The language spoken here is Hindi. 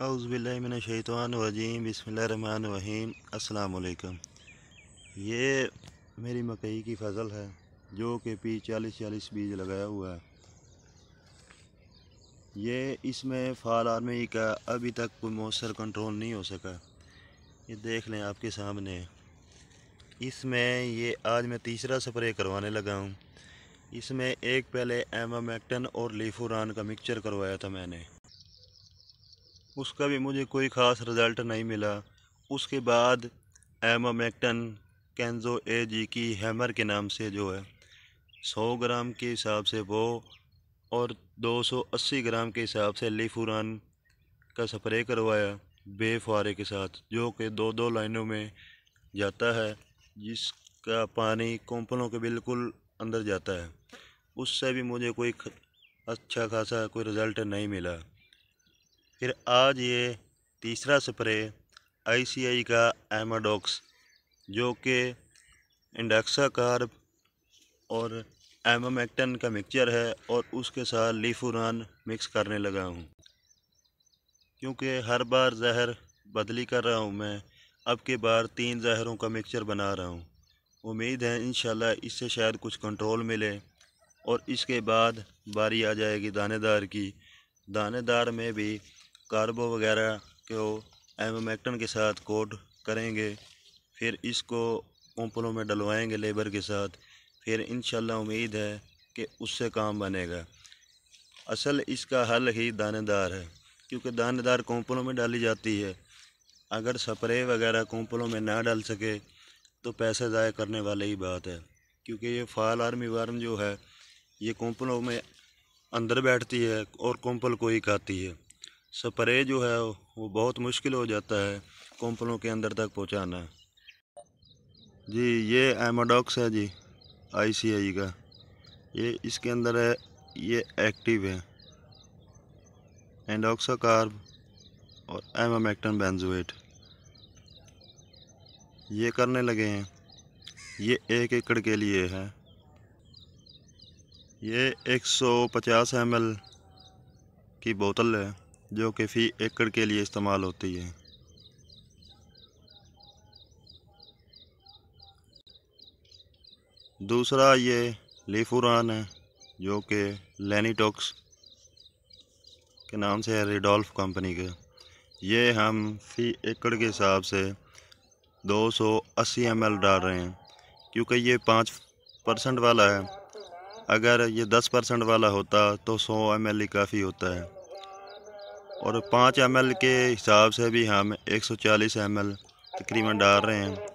अउज़बिल्लिमिनशैतानरजीम बिस्मिल्लाहिर्रहमानिर्रहीम अस्सलाम वालेकुम ये मेरी मकई की फ़सल है, जो कि पी चालीस चालीस बीज लगाया हुआ है। ये इसमें फाल आर्मी का अभी तक कोई मौसर कंट्रोल नहीं हो सका। ये देख लें आपके सामने। इसमें ये आज मैं तीसरा स्प्रे करवाने लगा हूँ। इसमें एक पहले एमामेक्टन और लीफुरान का मिक्सचर करवाया था मैंने। उसका भी मुझे कोई ख़ास रिज़ल्ट नहीं मिला। उसके बाद एमामेक्टन कैंजो ए जी की हैमर के नाम से जो है, सौ ग्राम के हिसाब से वो और 280 ग्राम के हिसाब से लीफुरान का स्प्रे करवाया बेफारे के साथ, जो कि दो दो लाइनों में जाता है, जिसका पानी कोंपलों के बिल्कुल अंदर जाता है। उससे भी मुझे कोई अच्छा खासा कोई रिज़ल्ट नहीं मिला। फिर आज ये तीसरा स्प्रे आईसीआई का एमाडॉक्स, जो कि इंडक्सा और एमामेक्टन का मिक्सचर है और उसके साथ लीफुरान मिक्स करने लगा हूँ। क्योंकि हर बार जहर बदली कर रहा हूँ मैं, अब के बार तीन जहरों का मिक्सचर बना रहा हूँ। उम्मीद है इन इससे शायद कुछ कंट्रोल मिले और इसके बाद बारी आ जाएगी दानेदार की। दानेदार में भी कार्बो वगैरह को एमोमेक्टन के साथ कोट करेंगे, फिर इसको पोंपलों में डलवाएँगे लेबर के साथ। फिर इन उम्मीद है कि उससे काम बनेगा। असल इसका हल ही दानेदार है, क्योंकि दानेदार कोंपलों में डाली जाती है। अगर स्प्रे वगैरह कोंपलों में ना डाल सके तो पैसे ज़ाय करने वाले ही बात है, क्योंकि ये फाल आर्मी वार्म जो है, ये कोंपलों में अंदर बैठती है और कोंपल को ही खाती है। स्प्रे जो है, वो बहुत मुश्किल हो जाता है कोम्पलों के अंदर तक पहुंचाना। जी, ये एमाडॉक्स है जी, आईसीआई का। ये इसके अंदर है, ये एक्टिव है। एंडोक्सा कार्ब और एमामेक्टन बेंजोएट ये करने लगे हैं। ये एक एकड़ के लिए है। ये 150 एल की बोतल है। जो कि फ़ी एकड़ के लिए इस्तेमाल होती है। दूसरा ये लीफुरान है, जो कि लेनीटॉक्स के नाम से है, रिडोल्फ कंपनी के। ये हम फ़ी एकड़ के हिसाब से 280 एल डाल रहे हैं, क्योंकि ये पाँच परसेंट वाला है। अगर ये दस परसेंट वाला होता तो 100 एम ही काफ़ी होता है। और पाँच एम के हिसाब से भी हम 140 एम तकरीबन डाल रहे हैं।